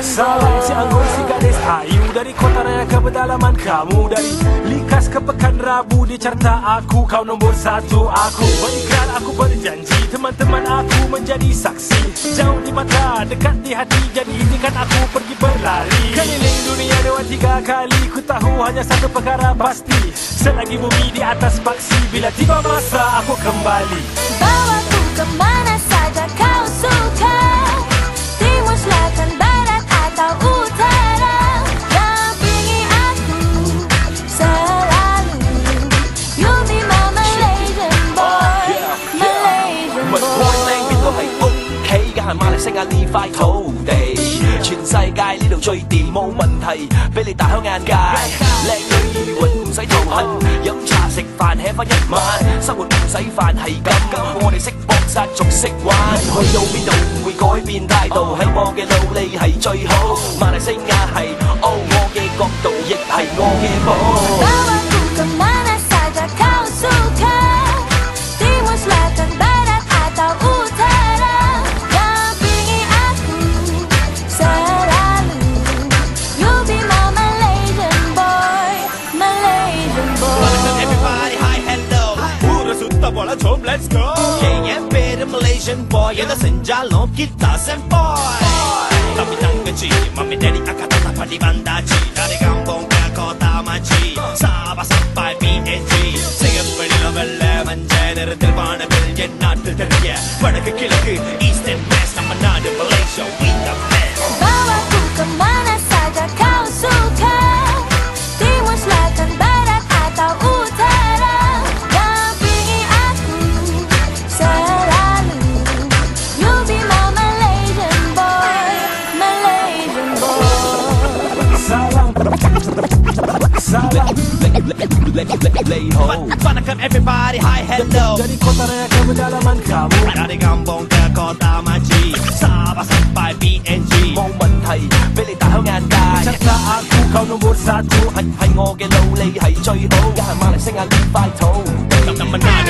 Salam si anggur si gadis ayu Dari kota raya ke pedalaman Kamu. Dari Likas ke pekan rabu Di carta aku. Kau nombor satu aku. Berikrar aku berjanji Teman-teman aku menjadi saksi. Jauh di mata Dekat di hati Jadi izinkan aku pergi berlari. Keliling dunia dua tiga kali Ku tahu hanya satu perkara pasti. Selagi bumi di atas paksi Bila tiba masa aku kembali. Bawaku kemana saja 係馬來西亞呢塊土地，全世界呢度最掂冇問題，俾你大開眼界。靚女兒活唔使頭痕，飲茶食飯 hea 翻一晚，生活唔使飯係咁，我哋識搏杀仲識玩，去到邊度唔會改變態度，喺我嘅努力係最好，馬來西亞係 O 我嘅角度，亦係我嘅宝。home, let's go. ஏன் என் பேரு மலேசியன் பாய் எதை செஞ்சாலும் கித்தாசன் பாய் தம்பி தங்கச்சி mummy daddy அக்கா தாத்தா பள்ளி வந்தாச்சு. நாடு காம்போம் கேக்கோ தாமாச்சி. சாபா சப்பாய் பிஎன்ஜி சிகப்படில வெள்ள மஞ்ச நிறத்தில் வானவில் என் நாட்டில் தெரிய. வடக்கு கிழக்கு ஈஸ்ட் அண்ட் வெஸ்ட் நம்ம நாடு Malaysia Lay ho. Welcome everybody, hi hello Dari kota raya ke pedalaman kamu Dari kampung ke kota maci Sabah sampai PNG 冇问题，俾你大开眼界。 Carta aku kau nombor satu 系系我嘅努力系最好，一系马来西亚呢块土地。 Nama nada